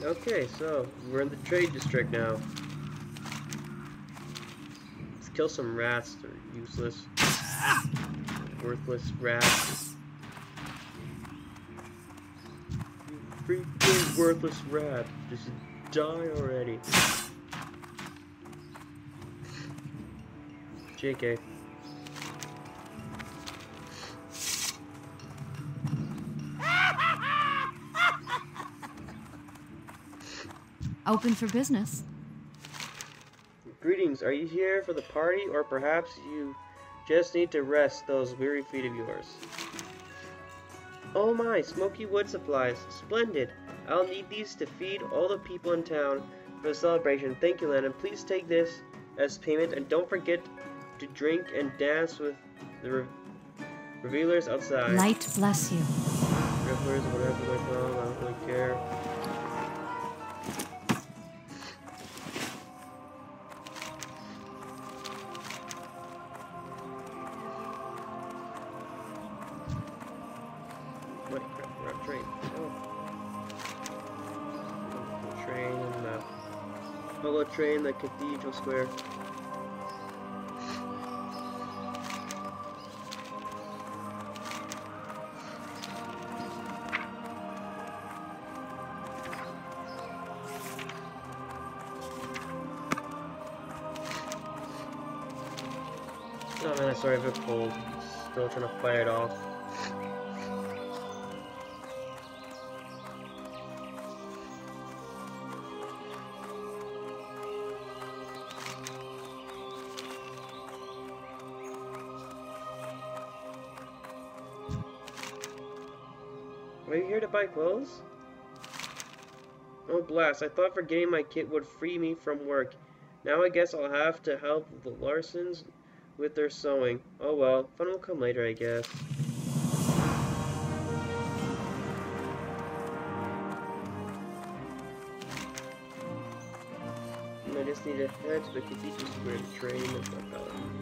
Okay, so we're in the trade district now. Let's kill some rats. They're useless, worthless rats. You freaking worthless rat! Just die already. JK. Open for business. Greetings, are you here for the party, or perhaps you just need to rest those weary feet of yours? Oh my, smoky wood supplies. Splendid. I'll need these to feed all the people in town for the celebration. Thank you, Landon. Please take this as payment, and don't forget to drink and dance with the re revealers outside. Light bless you. Revelers, whatever they call them, I don't really care. Polo train, the cathedral square. Oh man, I'm sorry, I'm a cold. Still trying to fight it off. Are you here to buy clothes? Oh blast, I thought forgetting my kit would free me from work. Now I guess I'll have to help the Larsons with their sewing. Oh well, fun will come later, I guess. I just need to head to the cathedral square to train and stuff out.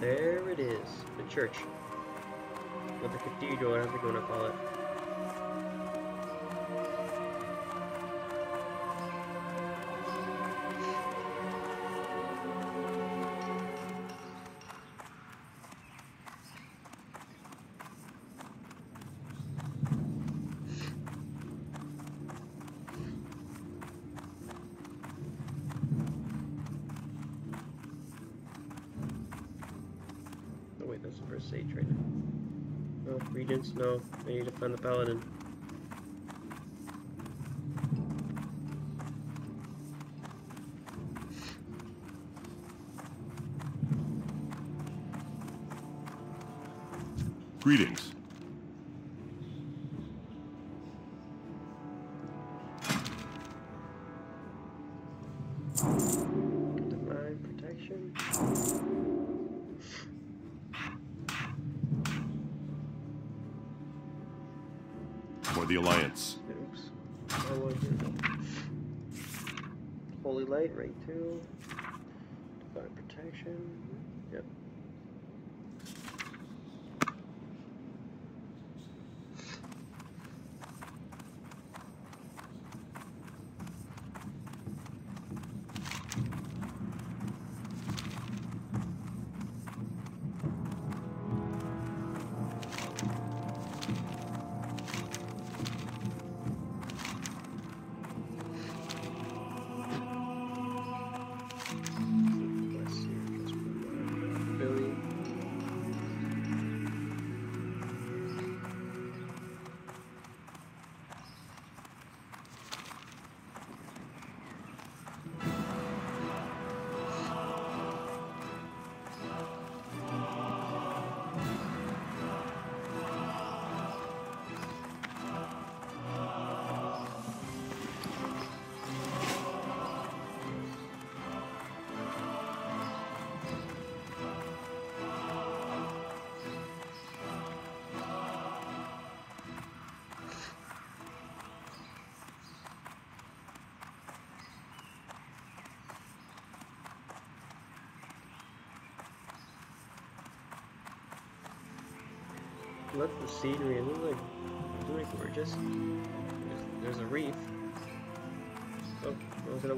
There it is, the church. Or the cathedral, I don't think want to call it. That's the first aid training. No, Regents, no. I need to find the paladin. Greetings. Is it? Holy light, rank two. Divine protection. Yep. Look at the scenery. It looks like really gorgeous. There's, there's a reef. Oh, I was in a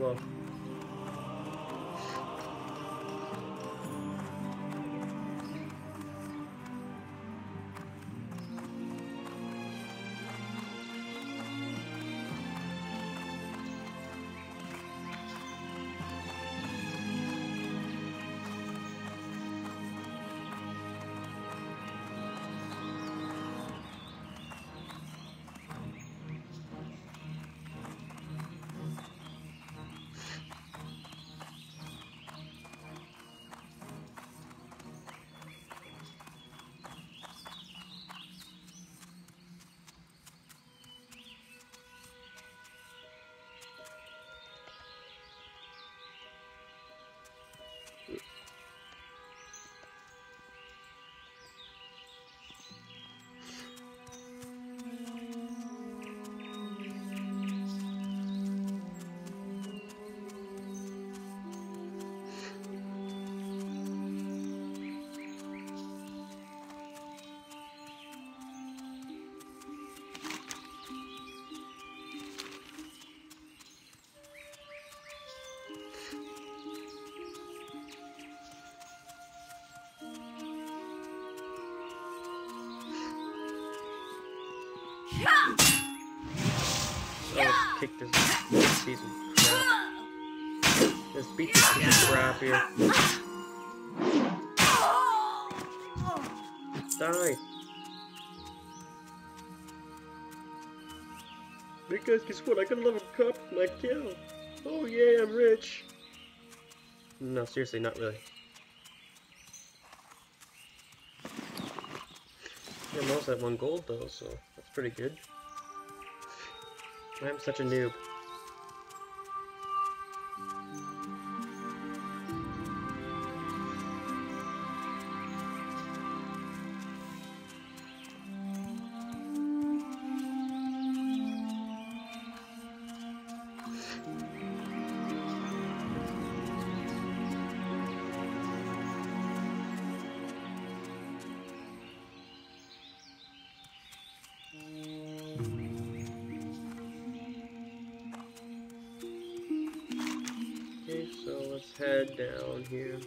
Oh, kick this, this piece of crap. Let's beat this piece of crap here. Die! Because guess what? I got a level cup my kill. Oh yeah, I'm rich. No, seriously, not really. Also at one gold though, so that's pretty good. I'm such a noob. Let's head down here.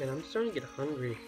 Man, I'm starting to get hungry.